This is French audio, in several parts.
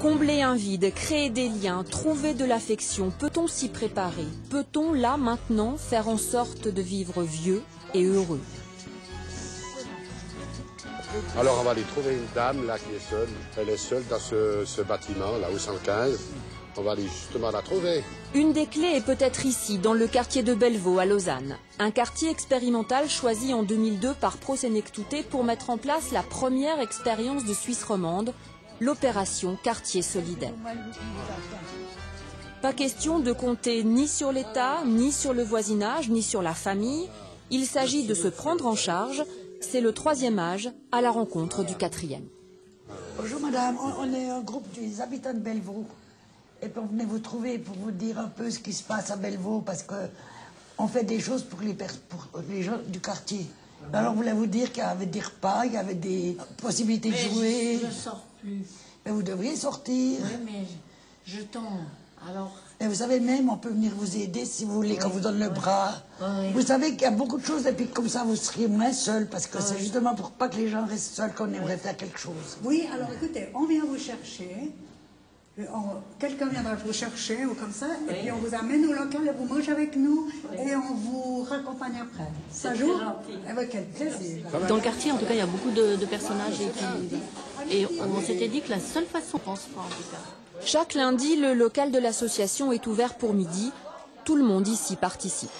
Combler un vide, créer des liens, trouver de l'affection, peut-on s'y préparer? Peut-on, là, maintenant, faire en sorte de vivre vieux et heureux? Alors on va aller trouver une dame là qui est seule. Elle est seule dans ce, ce bâtiment, là, au 115. On va aller justement la trouver. Une des clés est peut-être ici, dans le quartier de Bellevaux, à Lausanne. Un quartier expérimental choisi en 2002 par Prosenectouté pour mettre en place la première expérience de Suisse romande, l'opération Quartier solidaire. Pas question de compter ni sur l'État, ni sur le voisinage, ni sur la famille. Il s'agit de se prendre en charge. C'est le troisième âge à la rencontre du quatrième. Bonjour madame, on, est un groupe des habitants de Bellevaux. Et puis on venait vous trouver pour vous dire un peu ce qui se passe à Bellevaux parce que on fait des choses pour les gens du quartier. Alors on voulait vous dire qu'il y avait des repas, il y avait des possibilités de jouer. Je ne sors plus. Mais vous devriez sortir. Oui, mais je, je tombe. Alors, Et vous savez même, on peut venir vous aider si vous voulez, quand vous donne le bras. Oui. Vous savez qu'il y a beaucoup de choses et puis comme ça vous seriez moins seul parce que c'est justement pour pas que les gens restent seuls qu'on aimerait faire quelque chose. Oui, alors écoutez, on vient vous chercher. Euh, Quelqu'un viendra vous chercher ou comme ça, et puis on vous amène au local et vous mangez avec nous et on vous raccompagne après. Ça joue Eh ben, quel plaisir. Dans le quartier, en tout cas, il y a beaucoup de, de personnages et, qui- et on s'était dit que la seule façon, on pense pas en tout cas, Chaque lundi, le local de l'association est ouvert pour midi. Tout le monde ici participe.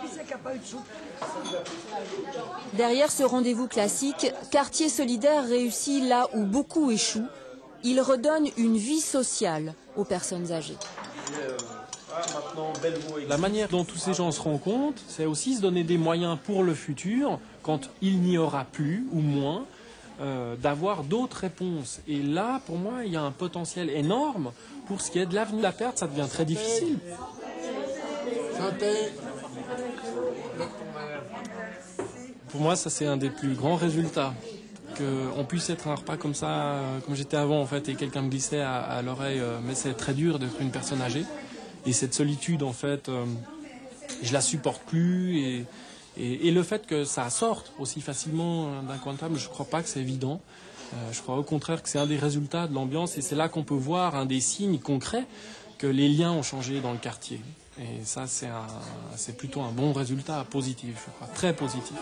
Qui c'est qui a pas eu de soupe Derrière ce rendez-vous classique, Quartier solidaire réussit là où beaucoup échouent. Il redonne une vie sociale aux personnes âgées. La manière dont tous ces gens se rencontrent, c'est aussi se donner des moyens pour le futur, quand il n'y aura plus ou moins, euh, d'avoir d'autres réponses. Et là, pour moi, il y a un potentiel énorme pour ce qui est de l'avenir. La perte, ça devient très difficile. Pour moi, ça c'est un des plus grands résultats. Qu'on puisse être un repas comme ça, euh, comme j'étais avant en fait, et quelqu'un me glissait à, l'oreille, euh, mais c'est très dur d'être une personne âgée. Et cette solitude, en fait, euh, je la supporte plus. Et, le fait que ça sorte aussi facilement d'un table, je ne crois pas que c'est évident. Je crois au contraire que c'est un des résultats de l'ambiance et c'est là qu'on peut voir un des signes concrets que les liens ont changé dans le quartier. Et ça, c'est plutôt un bon résultat positif, je crois, très positif.